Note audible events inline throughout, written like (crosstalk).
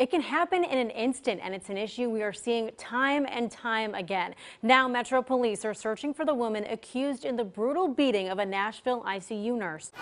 It can happen in an instant, and it's an issue we are seeing time and time again. Now, Metro Police are searching for the woman accused in the brutal beating of a Nashville ICU nurse.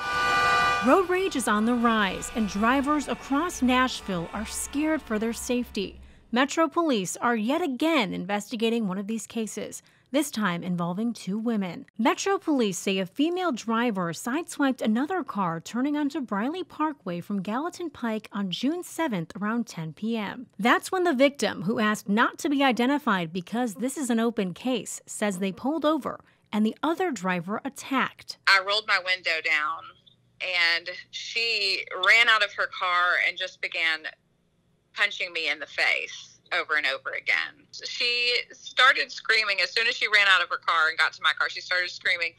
Road rage is on the rise, and drivers across Nashville are scared for their safety. Metro Police are yet again investigating one of these cases this time involving two women. Metro police say a female driver sideswiped another car turning onto Briley Parkway from Gallatin Pike on June 7th around 10 p.m. That's when the victim, who asked not to be identified because this is an open case, says they pulled over and the other driver attacked. I rolled my window down and she ran out of her car and just began punching me in the face over and over again. She started screaming as soon as she ran out of her car and got to my car. She started screaming,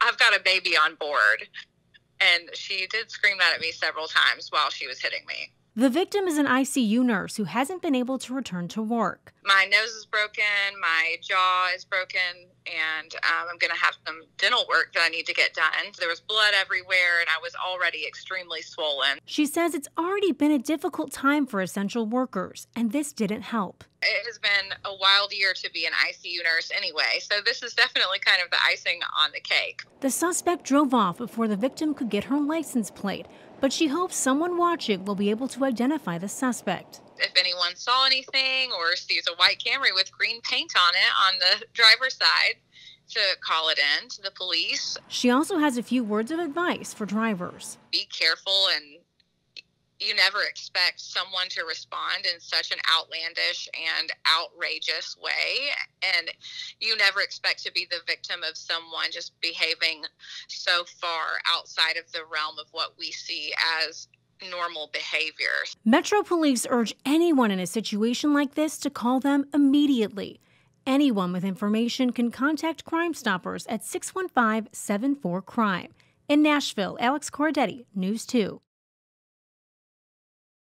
I've got a baby on board. And she did scream that at me several times while she was hitting me. The victim is an ICU nurse who hasn't been able to return to work. My nose is broken, my jaw is broken, and um, I'm going to have some dental work that I need to get done. There was blood everywhere, and I was already extremely swollen. She says it's already been a difficult time for essential workers, and this didn't help. It has been a wild year to be an ICU nurse anyway, so this is definitely kind of the icing on the cake. The suspect drove off before the victim could get her license plate, but she hopes someone watching will be able to identify the suspect. If anyone saw anything or sees a white Camry with green paint on it on the (laughs) driver's side, to call it in to the police. She also has a few words of advice for drivers. Be careful and you never expect someone to respond in such an outlandish and outrageous way. And you never expect to be the victim of someone just behaving so far outside of the realm of what we see as normal behavior. Metro Police urge anyone in a situation like this to call them immediately. Anyone with information can contact Crime Stoppers at 615 74 Crime. In Nashville, Alex Corradetti, News 2.